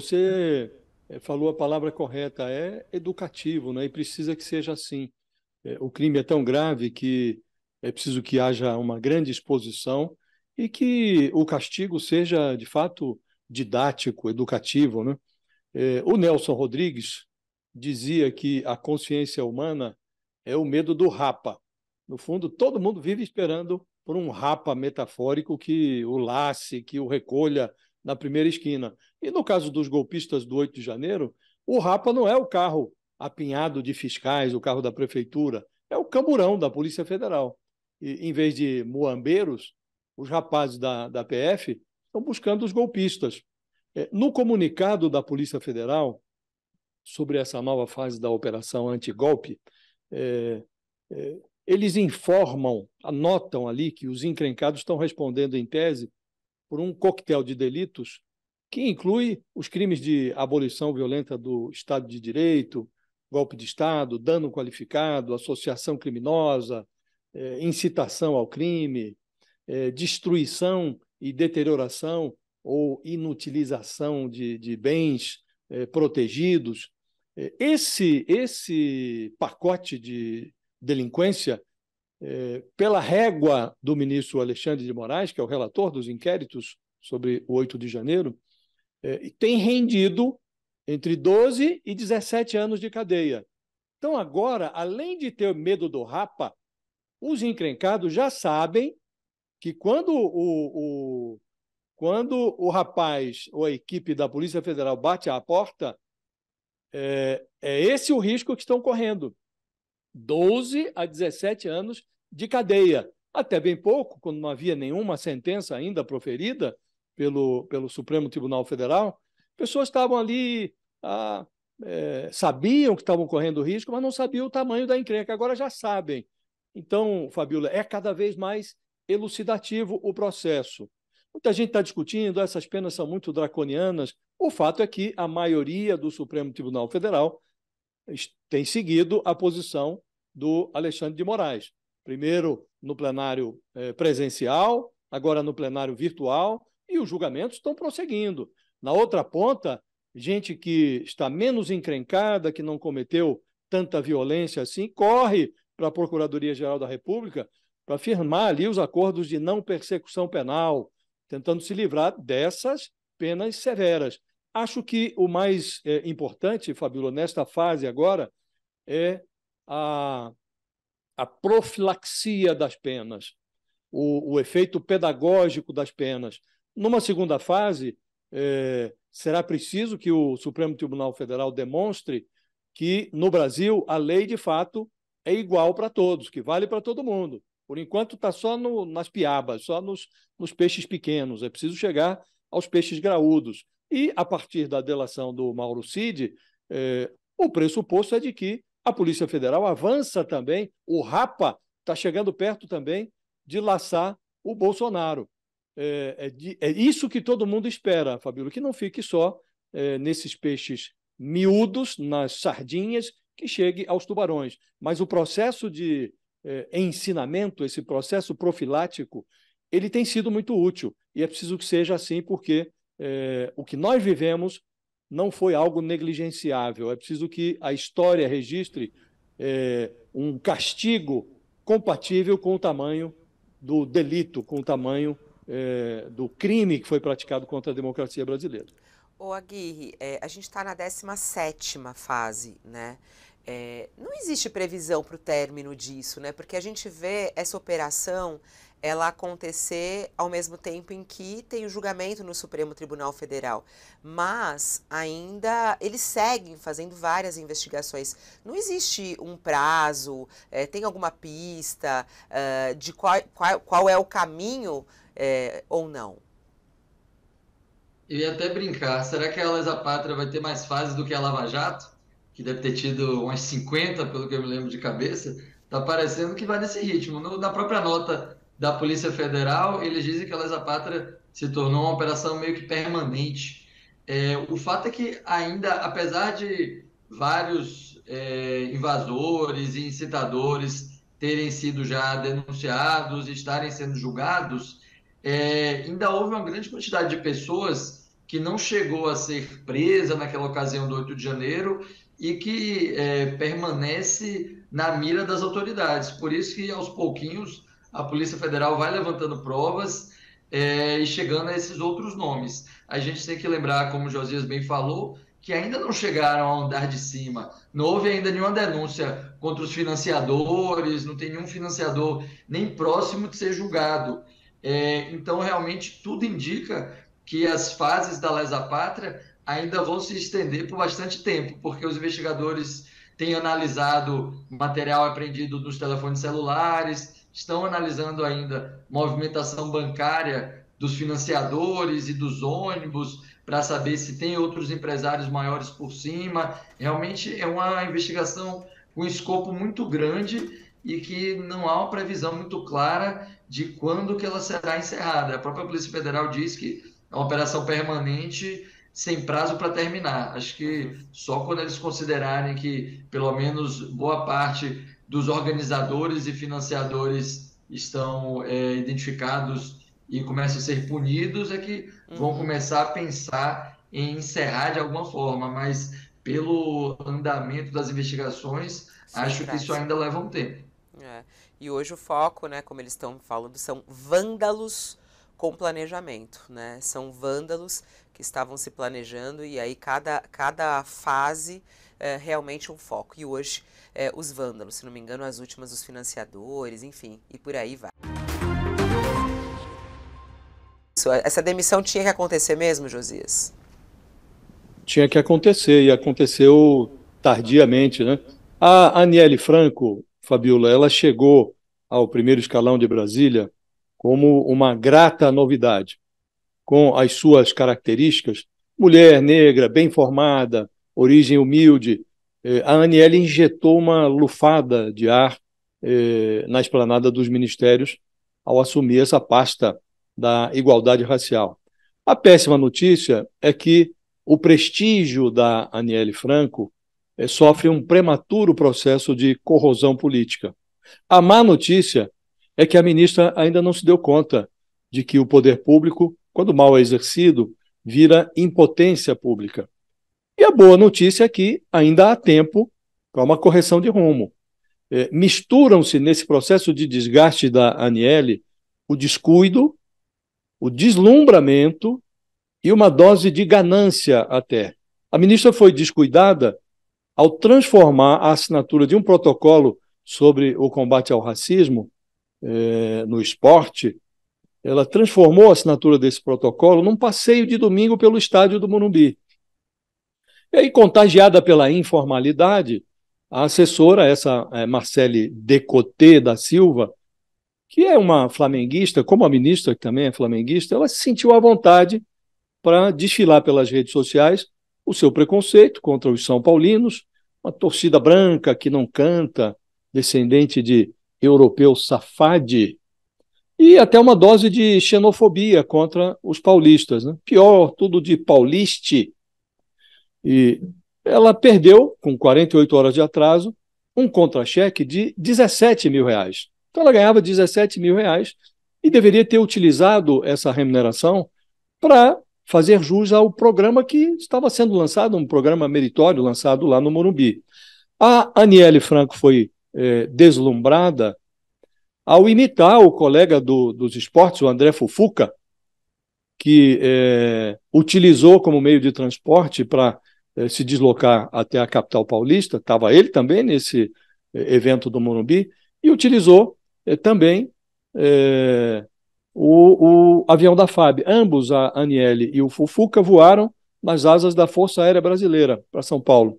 você eh, falou a palavra correta, é educativo, né? e precisa que seja assim. Eh, o crime é tão grave que é preciso que haja uma grande exposição e que o castigo seja, de fato, didático, educativo. Né? Eh, o Nelson Rodrigues dizia que a consciência humana é o medo do rapa. No fundo, todo mundo vive esperando por um rapa metafórico que o lace, que o recolha na primeira esquina. E no caso dos golpistas do 8 de janeiro, o Rapa não é o carro apinhado de fiscais, o carro da prefeitura, é o camburão da Polícia Federal. E, em vez de muambeiros, os rapazes da, da PF estão buscando os golpistas. É, no comunicado da Polícia Federal sobre essa nova fase da operação antigolpe, é, é, eles informam, anotam ali que os encrencados estão respondendo em tese por um coquetel de delitos que inclui os crimes de abolição violenta do Estado de Direito, golpe de Estado, dano qualificado, associação criminosa, é, incitação ao crime, é, destruição e deterioração ou inutilização de, de bens é, protegidos. Esse, esse pacote de delinquência pela régua do ministro Alexandre de Moraes, que é o relator dos inquéritos sobre o 8 de janeiro, é, tem rendido entre 12 e 17 anos de cadeia. Então, agora, além de ter medo do rapa, os encrencados já sabem que quando o, o, quando o rapaz ou a equipe da Polícia Federal bate à porta, é, é esse o risco que estão correndo. 12 a 17 anos de cadeia. Até bem pouco, quando não havia nenhuma sentença ainda proferida pelo, pelo Supremo Tribunal Federal, pessoas estavam ali, ah, é, sabiam que estavam correndo risco, mas não sabiam o tamanho da encrenca. Agora já sabem. Então, Fabiola, é cada vez mais elucidativo o processo. Muita gente está discutindo, essas penas são muito draconianas. O fato é que a maioria do Supremo Tribunal Federal tem seguido a posição do Alexandre de Moraes. Primeiro no plenário eh, presencial, agora no plenário virtual, e os julgamentos estão prosseguindo. Na outra ponta, gente que está menos encrencada, que não cometeu tanta violência assim, corre para a Procuradoria-Geral da República para firmar ali os acordos de não persecução penal, tentando se livrar dessas penas severas. Acho que o mais é, importante, Fabíola, nesta fase agora, é a, a profilaxia das penas, o, o efeito pedagógico das penas. Numa segunda fase, é, será preciso que o Supremo Tribunal Federal demonstre que, no Brasil, a lei, de fato, é igual para todos, que vale para todo mundo. Por enquanto, está só no, nas piabas, só nos, nos peixes pequenos. É preciso chegar aos peixes graúdos. E, a partir da delação do Mauro Cid, eh, o pressuposto é de que a Polícia Federal avança também, o Rapa está chegando perto também de laçar o Bolsonaro. É, é, de, é, isso que todo mundo espera, Fabíola, que não fique só é, nesses peixes miúdos, nas sardinhas, que chegue aos tubarões. Mas o processo de é, ensinamento, esse processo profilático, ele tem sido muito útil. E é preciso que seja assim, porque é, o que nós vivemos não foi algo negligenciável. É preciso que a história registre é, um castigo compatível com o tamanho do delito, com o tamanho é, do crime que foi praticado contra a democracia brasileira. Ô Aguirre, é, a gente está na 17 fase, né? É, não existe previsão para o término disso, né? Porque a gente vê essa operação ela acontecer ao mesmo tempo em que tem o julgamento no Supremo Tribunal Federal. Mas ainda eles seguem fazendo várias investigações. Não existe um prazo, é, tem alguma pista é, de qual, qual, qual, é o caminho é, ou não? Eu ia até brincar, será que a Lesa Pátria vai ter mais fases do que a Lava Jato? Que deve ter tido umas 50, pelo que eu me lembro de cabeça. Tá parecendo que vai nesse ritmo. No, na própria nota da Polícia Federal, eles dizem que a Lesa Pátria se tornou uma operação meio que permanente. É, o fato é que ainda, apesar de vários é, invasores e incitadores terem sido já denunciados e estarem sendo julgados, é, ainda houve uma grande quantidade de pessoas que não chegou a ser presa naquela ocasião do 8 de janeiro e que é, permanece na mira das autoridades. Por isso que, aos pouquinhos, a Polícia Federal vai levantando provas é, e chegando a esses outros nomes. A gente tem que lembrar, como o Josias bem falou, que ainda não chegaram ao andar de cima. Não houve ainda nenhuma denúncia contra os financiadores, não tem nenhum financiador nem próximo de ser julgado. É, então, realmente, tudo indica que as fases da lesa pátria ainda vão se estender por bastante tempo, porque os investigadores têm analisado material apreendido nos telefones celulares, estão analisando ainda movimentação bancária dos financiadores e dos ônibus para saber se tem outros empresários maiores por cima. Realmente é uma investigação com escopo muito grande e que não há uma previsão muito clara de quando que ela será encerrada. A própria Polícia Federal diz que é uma operação permanente sem prazo para terminar. Acho que só quando eles considerarem que pelo menos boa parte dos organizadores e financiadores estão é, identificados e começam a ser punidos é que vão uhum. começar a pensar em encerrar de alguma forma, mas pelo andamento das investigações, Sim, acho que isso ainda leva um tempo. É. E hoje o foco, né, como eles estão falando, são vândalos com planejamento, né? São vândalos que estavam se planejando e aí cada, cada fase é realmente um foco. E hoje é, os vândalos, se não me engano, as últimas os financiadores, enfim, e por aí vai. Essa demissão tinha que acontecer mesmo, Josias? Tinha que acontecer e aconteceu tardiamente, né? A Aniele Franco, Fabiola, ela chegou ao primeiro escalão de Brasília como uma grata novidade, com as suas características, mulher negra, bem formada, origem humilde, a Aniele injetou uma lufada de ar eh, na esplanada dos ministérios ao assumir essa pasta da igualdade racial. A péssima notícia é que o prestígio da Aniele Franco eh, sofre um prematuro processo de corrosão política. A má notícia é que a ministra ainda não se deu conta de que o poder público, quando mal exercido, vira impotência pública. E a boa notícia é que ainda há tempo para uma correção de rumo. É, Misturam-se nesse processo de desgaste da Aniele o descuido, o deslumbramento e uma dose de ganância até. A ministra foi descuidada ao transformar a assinatura de um protocolo sobre o combate ao racismo é, no esporte, ela transformou a assinatura desse protocolo num passeio de domingo pelo estádio do Morumbi. E aí, contagiada pela informalidade, a assessora, essa é, Marcele Decoté da Silva, que é uma flamenguista, como a ministra, que também é flamenguista, ela se sentiu à vontade para desfilar pelas redes sociais o seu preconceito contra os São Paulinos, uma torcida branca que não canta, descendente de europeu safade, e até uma dose de xenofobia contra os paulistas. Né? Pior, tudo de pauliste. E ela perdeu, com 48 horas de atraso, um contra-cheque de 17 mil reais. Então ela ganhava 17 mil reais e deveria ter utilizado essa remuneração para fazer jus ao programa que estava sendo lançado, um programa meritório lançado lá no Morumbi. A Aniele Franco foi é, deslumbrada ao imitar o colega do, dos esportes, o André Fufuca, que é, utilizou como meio de transporte para se deslocar até a capital paulista, estava ele também nesse é, evento do Morumbi, e utilizou é, também é, o, o, avião da FAB. Ambos, a Aniele e o Fufuca, voaram nas asas da Força Aérea Brasileira para São Paulo.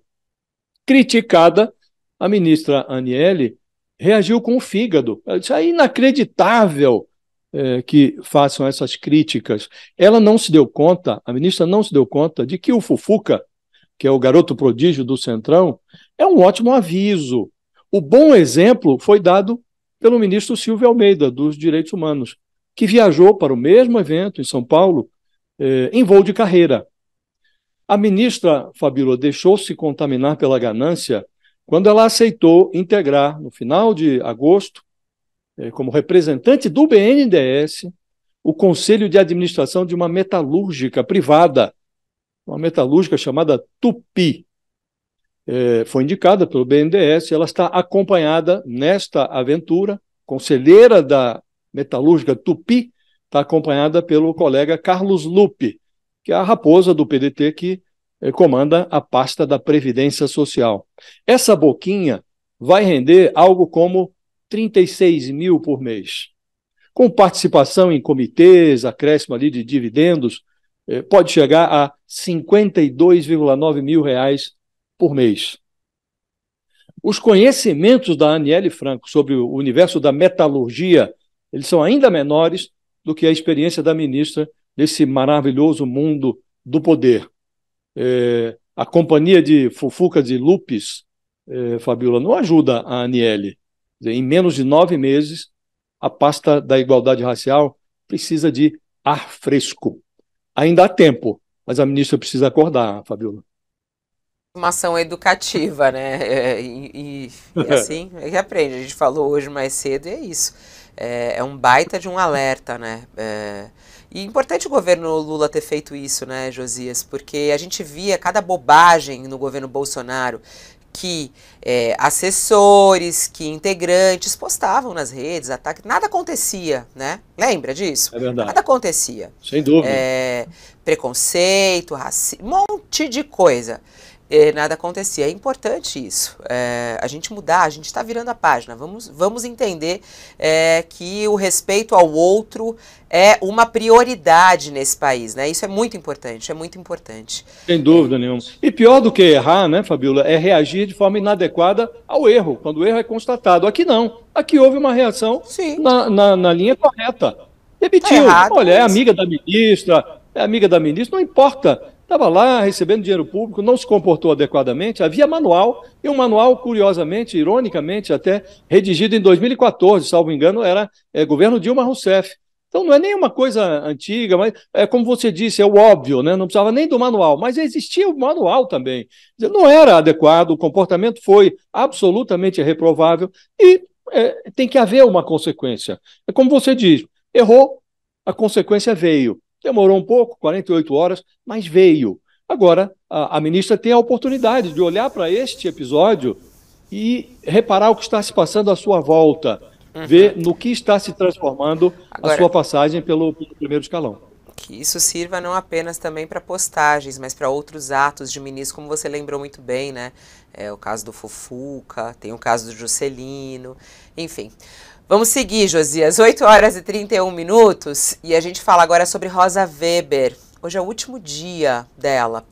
Criticada a ministra Aniele reagiu com o fígado. Ela disse: é inacreditável é, que façam essas críticas. Ela não se deu conta, a ministra não se deu conta de que o Fufuca, que é o garoto prodígio do Centrão, é um ótimo aviso. O bom exemplo foi dado pelo ministro Silvio Almeida, dos Direitos Humanos, que viajou para o mesmo evento em São Paulo eh, em voo de carreira. A ministra Fabíola deixou-se contaminar pela ganância quando ela aceitou integrar, no final de agosto, eh, como representante do BNDES, o conselho de administração de uma metalúrgica privada uma metalúrgica chamada Tupi. É, foi indicada pelo BNDES, ela está acompanhada nesta aventura, conselheira da metalúrgica Tupi, está acompanhada pelo colega Carlos Lupe, que é a raposa do PDT que é, comanda a pasta da Previdência Social. Essa boquinha vai render algo como 36 mil por mês. Com participação em comitês, acréscimo ali de dividendos, pode chegar a 52,9 mil reais por mês. Os conhecimentos da Aniele Franco sobre o universo da metalurgia, eles são ainda menores do que a experiência da ministra nesse maravilhoso mundo do poder. É, a companhia de Fufuca de Lupes, é, Fabiola, não ajuda a Aniele. Em menos de nove meses, a pasta da igualdade racial precisa de ar fresco. Ainda há tempo, mas a ministra precisa acordar, Fabiola. Uma ação educativa, né? É, e, e, e assim, aprende. A gente falou hoje mais cedo e é isso. É, é um baita de um alerta, né? É, e é importante o governo Lula ter feito isso, né, Josias? Porque a gente via cada bobagem no governo Bolsonaro que é, assessores, que integrantes postavam nas redes, ataque, nada acontecia, né? Lembra disso? É verdade. Nada acontecia. Sem dúvida. É, preconceito, racismo, um monte de coisa é, nada acontecia. É importante isso, é, a gente mudar, a gente está virando a página. Vamos, vamos entender é, que o respeito ao outro é uma prioridade nesse país, né? Isso é muito importante, é muito importante. Sem dúvida nenhuma. E pior do que errar, né, Fabiola, é reagir de forma inadequada ao erro, quando o erro é constatado. Aqui não. Aqui houve uma reação na, na, na, linha correta. Repetiu. Tá Olha, é amiga da ministra, é amiga da ministra, não importa estava lá recebendo dinheiro público, não se comportou adequadamente. Havia manual, e um manual, curiosamente, ironicamente, até redigido em 2014, salvo engano, era é, governo Dilma Rousseff. Então não é nenhuma coisa antiga, mas é como você disse, é o óbvio, né? não precisava nem do manual, mas existia o manual também. Não era adequado, o comportamento foi absolutamente reprovável e é, tem que haver uma consequência. É como você diz, errou, a consequência veio. Demorou um pouco, 48 horas, mas veio. Agora, a, a ministra tem a oportunidade de olhar para este episódio e reparar o que está se passando à sua volta, uhum. ver no que está se transformando Agora, a sua passagem pelo, pelo primeiro escalão. Que isso sirva não apenas também para postagens, mas para outros atos de ministro, como você lembrou muito bem, né? É o caso do Fofuca, tem o caso do Juscelino, enfim. Vamos seguir, Josias. 8 horas e 31 minutos e a gente fala agora sobre Rosa Weber. Hoje é o último dia dela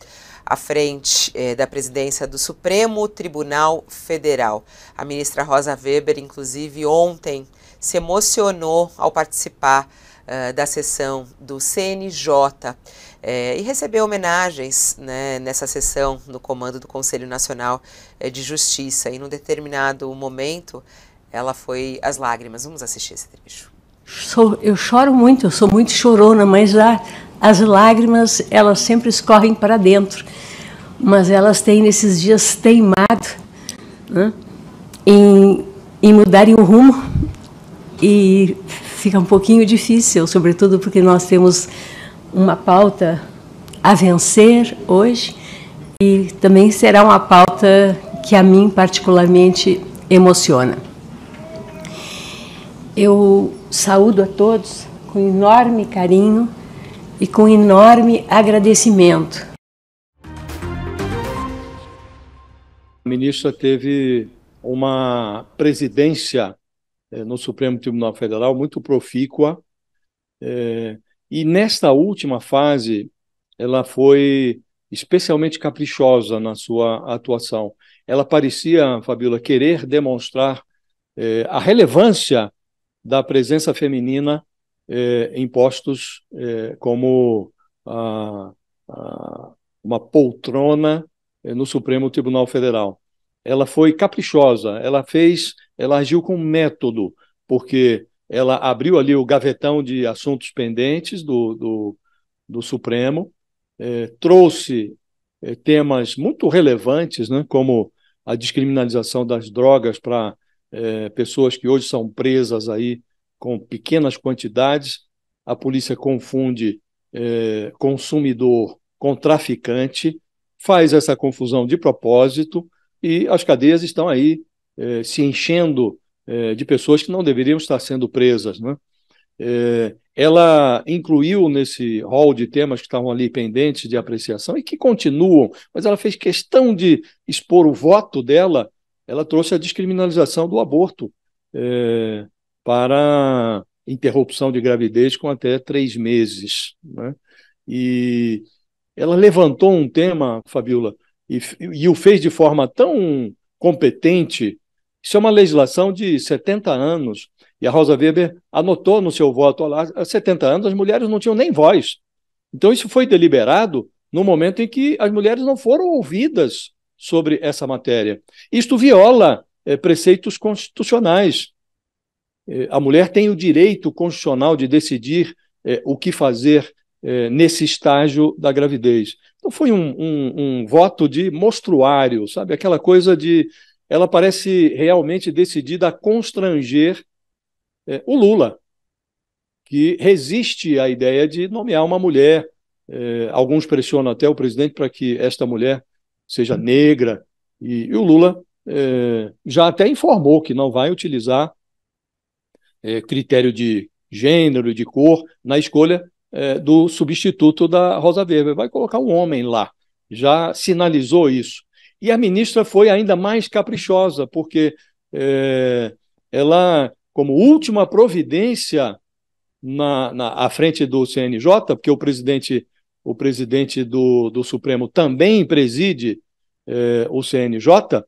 à frente eh, da presidência do Supremo Tribunal Federal. A ministra Rosa Weber, inclusive, ontem se emocionou ao participar uh, da sessão do CNJ eh, e recebeu homenagens né, nessa sessão no comando do Conselho Nacional eh, de Justiça. E num determinado momento, ela foi às lágrimas. Vamos assistir esse trecho. Sou, eu choro muito, eu sou muito chorona, mas a, as lágrimas elas sempre escorrem para dentro. Mas elas têm nesses dias teimado né, em, em mudarem o rumo e fica um pouquinho difícil, sobretudo porque nós temos uma pauta a vencer hoje e também será uma pauta que a mim particularmente emociona. Eu saúdo a todos com enorme carinho e com enorme agradecimento. A ministra teve uma presidência eh, no Supremo Tribunal Federal muito profícua, eh, e nesta última fase ela foi especialmente caprichosa na sua atuação. Ela parecia, Fabíola, querer demonstrar eh, a relevância da presença feminina eh, em postos eh, como uma poltrona eh, no Supremo Tribunal Federal. Ela foi caprichosa, ela fez, ela agiu com método, porque ela abriu ali o gavetão de assuntos pendentes do, do, do Supremo, trouxe temas muito relevantes, né, como a descriminalização das drogas para é, pessoas que hoje são presas aí com pequenas quantidades, a polícia confunde é, consumidor com traficante, faz essa confusão de propósito e as cadeias estão aí eh, se enchendo eh, de pessoas que não deveriam estar sendo presas. Né? Eh, ela incluiu nesse rol de temas que estavam ali pendentes de apreciação e que continuam, mas ela fez questão de expor o voto dela, ela trouxe a descriminalização do aborto para interrupção de gravidez com até três meses. Né? E ela levantou um tema, Fabiola, e, e o fez de forma tão competente. Isso é uma legislação de 70 anos. E a Rosa Weber anotou no seu voto lá, há 70 anos as mulheres não tinham nem voz. Então isso foi deliberado no momento em que as mulheres não foram ouvidas sobre essa matéria. Isto viola é, preceitos constitucionais. É, a mulher tem o direito constitucional de decidir é, o que fazer nesse estágio da gravidez. Então foi um, um, um, voto de mostruário, sabe? Aquela coisa de. Ela parece realmente decidida a constranger o Lula, que resiste à ideia de nomear uma mulher. Alguns pressionam até o presidente para que esta mulher seja negra, e, e o Lula é, já até informou que não vai utilizar é, critério de gênero, de cor, na escolha é, do substituto da Rosa Weber. Vai colocar um homem lá. Já sinalizou isso. E a ministra foi ainda mais caprichosa, porque é, ela, como última providência na, na, à frente do CNJ, porque o presidente, o presidente do, do Supremo também preside é, o CNJ,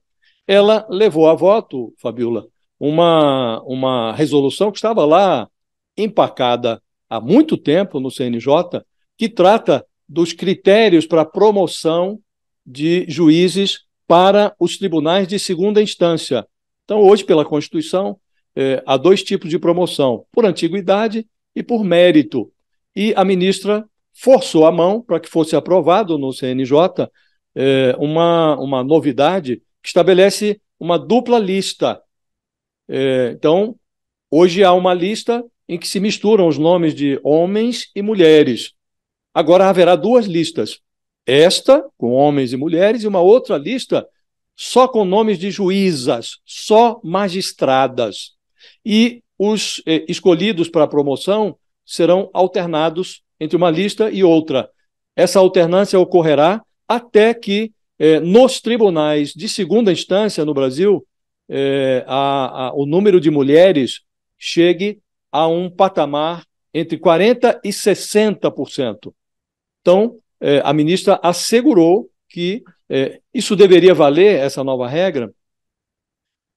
ela levou a voto, Fabiola, uma, uma resolução que estava lá empacada há muito tempo no CNJ, que trata dos critérios para promoção de juízes para os tribunais de segunda instância. Então, hoje, pela Constituição, é, há dois tipos de promoção: por antiguidade e por mérito. E a ministra forçou a mão para que fosse aprovado no CNJ é, uma, uma novidade que estabelece uma dupla lista. É, então, hoje há uma lista em que se misturam os nomes de homens e mulheres. Agora haverá duas listas. Esta, com homens e mulheres, e uma outra lista só com nomes de juízas, só magistradas. E os eh, escolhidos para a promoção serão alternados entre uma lista e outra. Essa alternância ocorrerá até que, eh, nos tribunais de segunda instância no Brasil, eh, a, a, o número de mulheres chegue a um patamar entre 40% e 60%. Então, é, a ministra assegurou que isso deveria valer, essa nova regra,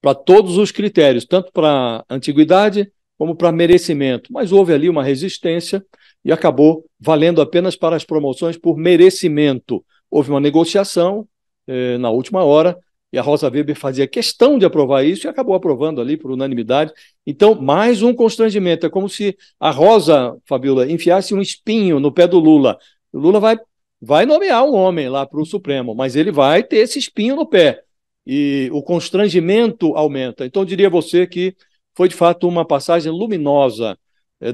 para todos os critérios, tanto para antiguidade como para merecimento. Mas houve ali uma resistência e acabou valendo apenas para as promoções por merecimento. Houve uma negociação é, na última hora e a Rosa Weber fazia questão de aprovar isso e acabou aprovando ali por unanimidade. Então, mais um constrangimento. É como se a Rosa, Fabiola, enfiasse um espinho no pé do Lula. O Lula vai, vai nomear um homem lá para o Supremo, mas ele vai ter esse espinho no pé. E o constrangimento aumenta. Então, eu diria a você que foi de fato uma passagem luminosa eh,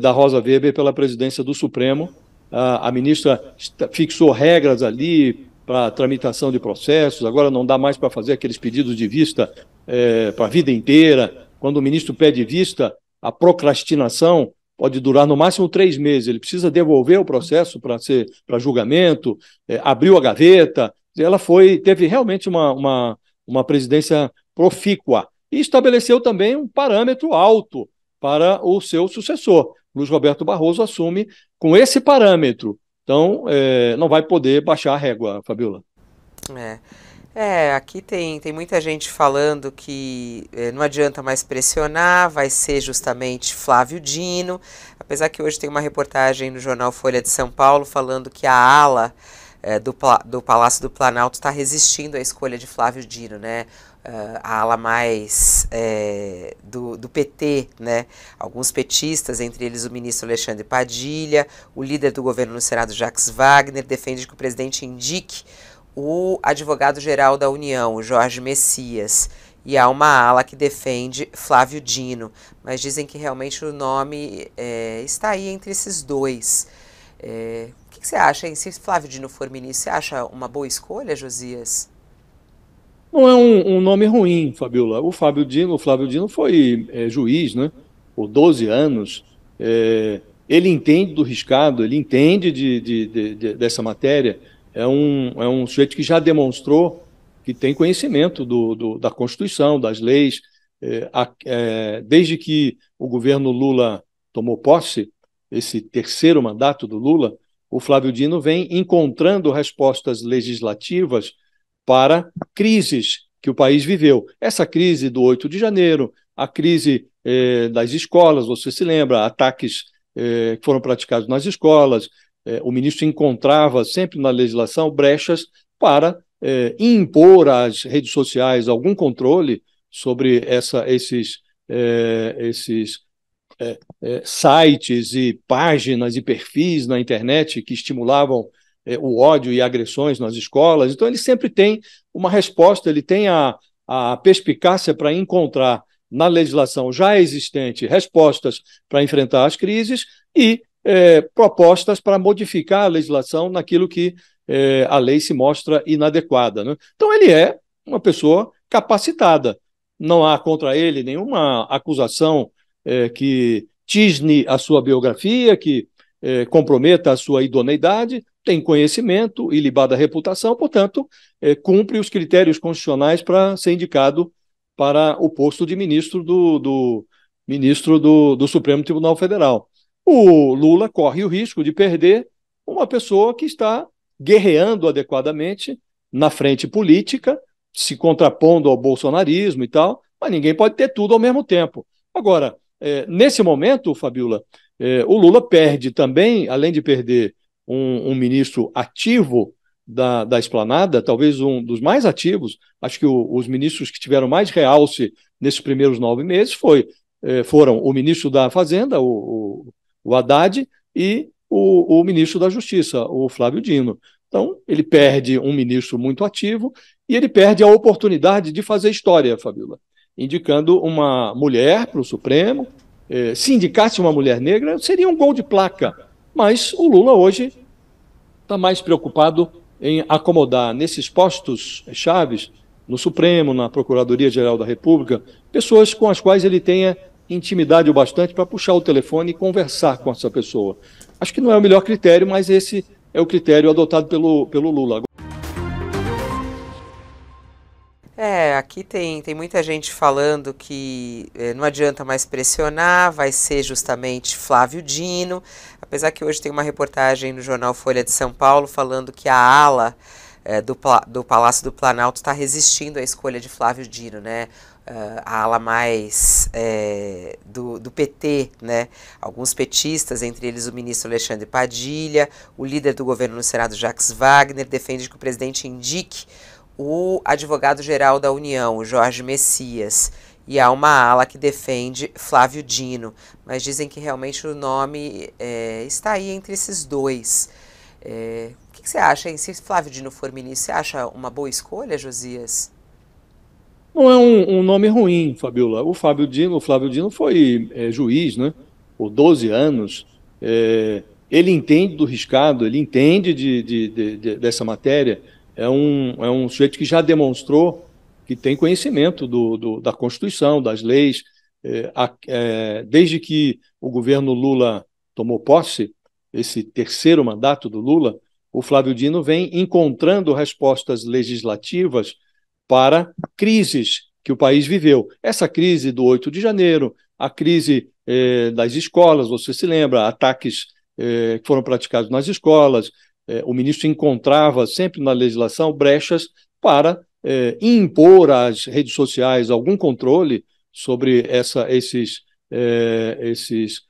da Rosa Weber pela presidência do Supremo. A, ministra fixou regras ali, para tramitação de processos, agora não dá mais para fazer aqueles pedidos de vista é, para a vida inteira. Quando o ministro pede vista, a procrastinação pode durar no máximo três meses. Ele precisa devolver o processo para ser para julgamento, é, abriu a gaveta. Ela foi teve realmente uma, uma, uma presidência profícua e estabeleceu também um parâmetro alto para o seu sucessor. Luiz Roberto Barroso assume com esse parâmetro então, é, não vai poder baixar a régua, Fabiola. É. É, aqui tem, tem muita gente falando que é, não adianta mais pressionar, vai ser justamente Flávio Dino, apesar que hoje tem uma reportagem no jornal Folha de São Paulo falando que a ala é, do, do Palácio do Planalto está resistindo à escolha de Flávio Dino, né? Uh, a ala mais é, do, do PT, né? Alguns petistas, entre eles o ministro Alexandre Padilha, o líder do governo no Senado, Jacques Wagner, defende que o presidente indique o advogado-geral da União, Jorge Messias. E há uma ala que defende Flávio Dino, mas dizem que realmente o nome é, está aí entre esses dois. É, o que que você acha, hein? Se Flávio Dino for ministro, você acha uma boa escolha, Josias? Não é um, um nome ruim, Fabiola. O Fábio Dino, o Flávio Dino foi é, juiz, né? Por 12 anos. É, ele entende do riscado, ele entende de, de, de, de, dessa matéria. É um, é um sujeito que já demonstrou que tem conhecimento do, do da Constituição, das leis. É, é, desde que o governo Lula tomou posse, esse terceiro mandato do Lula, o Flávio Dino vem encontrando respostas legislativas para crises que o país viveu. Essa crise do 8 de janeiro, a crise eh, das escolas, você se lembra, ataques eh, que foram praticados nas escolas, eh, o ministro encontrava sempre na legislação brechas para eh, impor às redes sociais algum controle sobre essa, esses, eh, esses é, sites e páginas e perfis na internet que estimulavam é, o ódio e agressões nas escolas. Então, ele sempre tem uma resposta, ele tem a, a perspicácia para encontrar na legislação já existente respostas para enfrentar as crises e é, propostas para modificar a legislação naquilo que é, a lei se mostra inadequada. Né? Então, ele é uma pessoa capacitada. Não há contra ele nenhuma acusação é, que tisne a sua biografia, que é, comprometa a sua idoneidade, tem conhecimento, ilibada reputação, portanto, é, cumpre os critérios constitucionais para ser indicado para o posto de ministro do, do ministro do, do Supremo Tribunal Federal. O Lula corre o risco de perder uma pessoa que está guerreando adequadamente na frente política, se contrapondo ao bolsonarismo e tal, mas ninguém pode ter tudo ao mesmo tempo. Agora, é, nesse momento, Fabiola, é, o Lula perde também, além de perder um, um ministro ativo da, da esplanada, talvez um dos mais ativos, acho que o, os ministros que tiveram mais realce nesses primeiros nove meses foi, é, foram o ministro da Fazenda, o, o, o Haddad, e o, o ministro da Justiça, o Flávio Dino. Então, ele perde um ministro muito ativo e ele perde a oportunidade de fazer história, Fabiola indicando uma mulher para o Supremo. Eh, se indicasse uma mulher negra, seria um gol de placa. Mas o Lula hoje está mais preocupado em acomodar nesses postos chaves, no Supremo, na Procuradoria-Geral da República, pessoas com as quais ele tenha intimidade o bastante para puxar o telefone e conversar com essa pessoa. Acho que não é o melhor critério, mas esse é o critério adotado pelo, pelo Lula. É, aqui tem, tem muita gente falando que é, não adianta mais pressionar, vai ser justamente Flávio Dino, apesar que hoje tem uma reportagem no jornal Folha de São Paulo falando que a ala é, do, do Palácio do Planalto está resistindo à escolha de Flávio Dino, né? Uh, a ala mais é, do, do PT, né? Alguns petistas, entre eles o ministro Alexandre Padilha, o líder do governo no Senado, Jacques Wagner, defende que o presidente indique o advogado-geral da União, Jorge Messias, e há uma ala que defende Flávio Dino, mas dizem que realmente o nome é, está aí entre esses dois. É, o que, que, você acha, hein? Se Flávio Dino for ministro, você acha uma boa escolha, Josias? Não é um, um nome ruim, Fabiola. O Flávio Dino, o Flávio Dino foi é, juiz, né? Por 12 anos. É, ele entende do riscado, ele entende de, de, de, dessa matéria é um, é um sujeito que já demonstrou que tem conhecimento do, do da Constituição, das leis. É, é, desde que o governo Lula tomou posse, esse terceiro mandato do Lula, o Flávio Dino vem encontrando respostas legislativas para crises que o país viveu. Essa crise do 8 de janeiro, a crise é, das escolas, você se lembra, ataques é, que foram praticados nas escolas, é, o ministro encontrava sempre na legislação brechas para é, impor às redes sociais algum controle sobre essa, esses, é, esses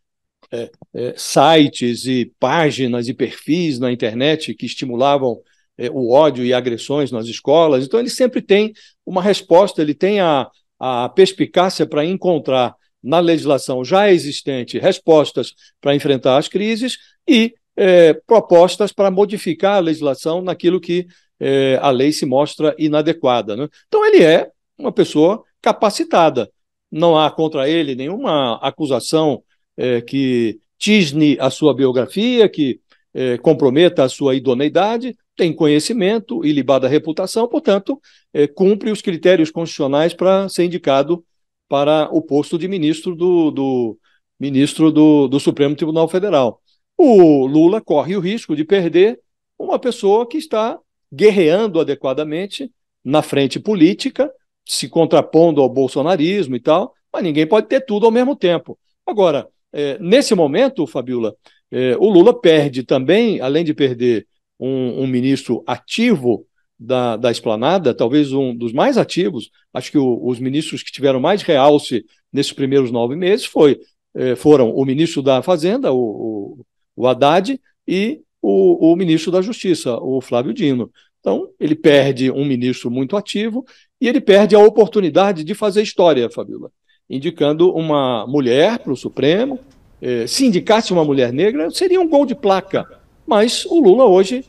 é, é, sites e páginas e perfis na internet que estimulavam é, o ódio e agressões nas escolas. Então, ele sempre tem uma resposta, ele tem a, a perspicácia para encontrar na legislação já existente respostas para enfrentar as crises e é, propostas para modificar a legislação naquilo que é, a lei se mostra inadequada. Né? Então, ele é uma pessoa capacitada. Não há contra ele nenhuma acusação é, que tisne a sua biografia, que é, comprometa a sua idoneidade, tem conhecimento, ilibada reputação, portanto, é, cumpre os critérios constitucionais para ser indicado para o posto de ministro do, do ministro do, do Supremo Tribunal Federal. O Lula corre o risco de perder uma pessoa que está guerreando adequadamente na frente política, se contrapondo ao bolsonarismo e tal, mas ninguém pode ter tudo ao mesmo tempo. Agora, é, nesse momento, Fabiola, é, o Lula perde também, além de perder um, um ministro ativo da, da esplanada, talvez um dos mais ativos, acho que o, os ministros que tiveram mais realce nesses primeiros nove meses foi, é, foram o ministro da Fazenda, o, o, o Haddad, e o, o ministro da Justiça, o Flávio Dino. Então, ele perde um ministro muito ativo e ele perde a oportunidade de fazer história, Fabiola, indicando uma mulher para o Supremo. Eh, se indicasse uma mulher negra, seria um gol de placa. Mas o Lula hoje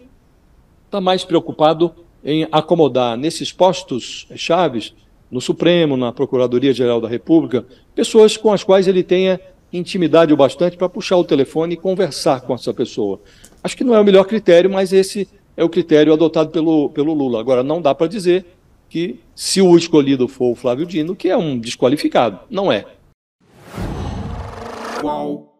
está mais preocupado em acomodar nesses postos chaves, no Supremo, na Procuradoria-Geral da República, pessoas com as quais ele tenha intimidade o bastante para puxar o telefone e conversar com essa pessoa. Acho que não é o melhor critério, mas esse é o critério adotado pelo, pelo Lula. Agora, não dá para dizer que se o escolhido for o Flávio Dino, que é um desqualificado. Não é. Qual